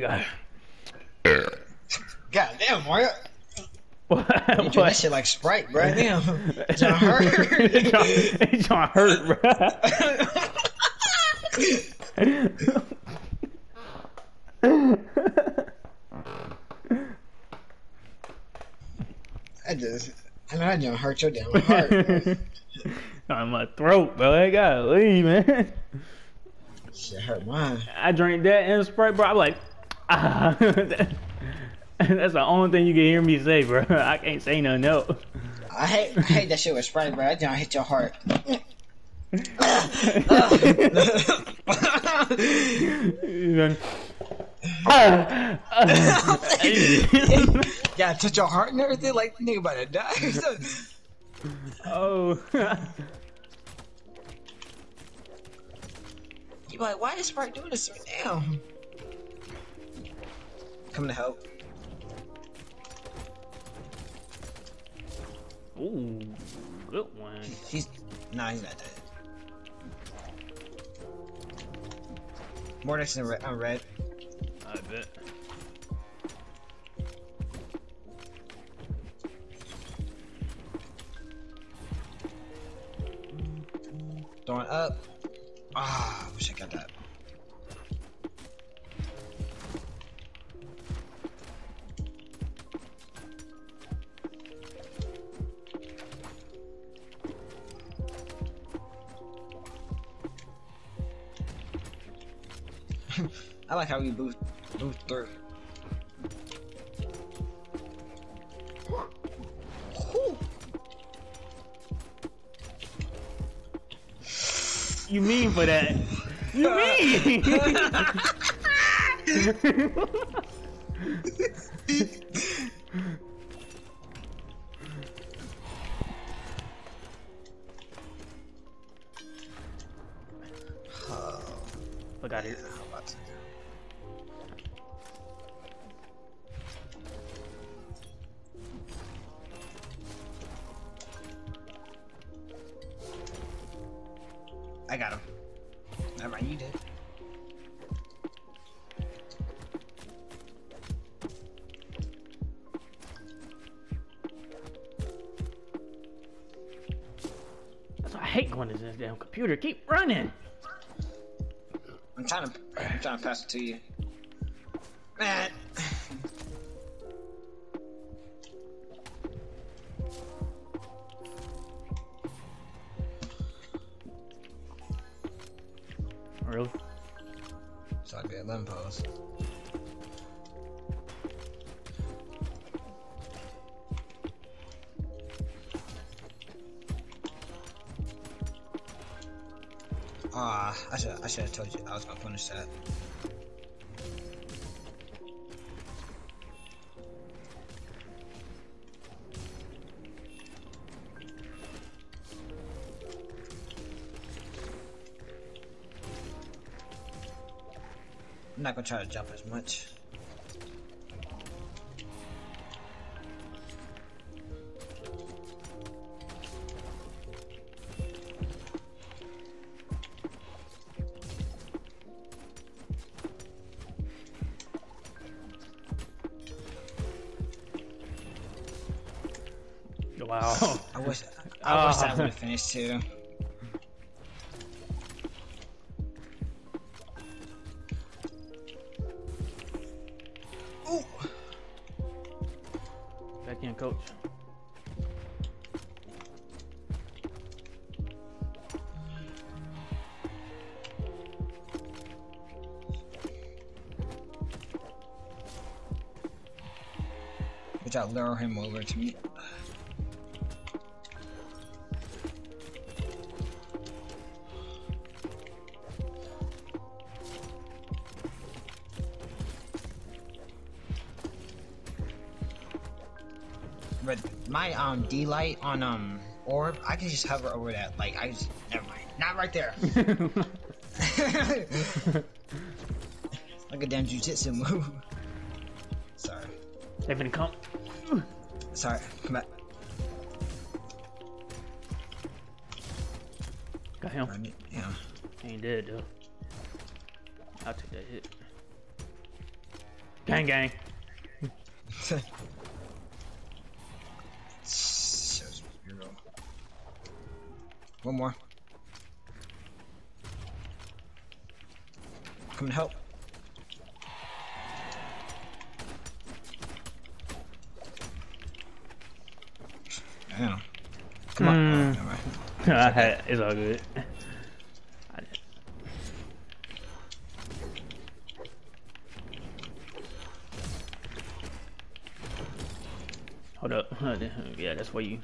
Guy. God damn, Mario. What? You drink that shit like Sprite, bro. Damn. It's gonna hurt. It's trying, it's trying to hurt, bro. I just, I know that gonna hurt your damn heart. bro. on my throat, bro. I gotta leave, man. Shit hurt mine. I drank that and Sprite, bro. I'm like. That's the only thing you can hear me say, bro. I can't say nothing else. I hate, I hate that shit with Sprite, bro. I gonna hit your heart. yeah, touch your heart and everything. Like nigga about to die. oh. you like, why is Sprite doing this right now? Coming to help. Ooh, good one. He's nah, he's not dead. Mordex in red. I'm red. I bet. Throwing up. Ah, wish I got that. I like how we boost boost through. You mean for that? You mean? Look at it. To do? I got him. Never mind, you did. That's why I hate going to this damn computer. Keep running. I'm trying to, I'm trying to pass it to you. Man. Really? It's all good. Let Ah, I should I should have told you I was gonna punish that. I'm not gonna try to jump as much. Wow. I wish I wish Ah. that would have finished too. Ooh. Back in, coach. Which I'll lure him over to me. But my um D light on um orb, I can just hover over that. Like I just never mind. Not right there. like a damn jujitsu move. Sorry. they finna come. Sorry. Come back. Got him. I yeah. He ain't dead though. I'll take that hit. Gang gang. One more. Come and help. Damn. Come on. Mm. Oh, never mind. I had, it's all good. Hold up. Yeah, that's where you